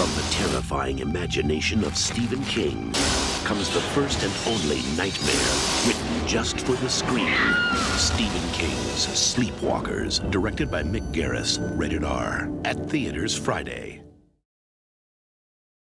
From the terrifying imagination of Stephen King comes the first and only nightmare written just for the screen. Stephen King's Sleepwalkers, directed by Mick Garris, rated R, at theaters Friday.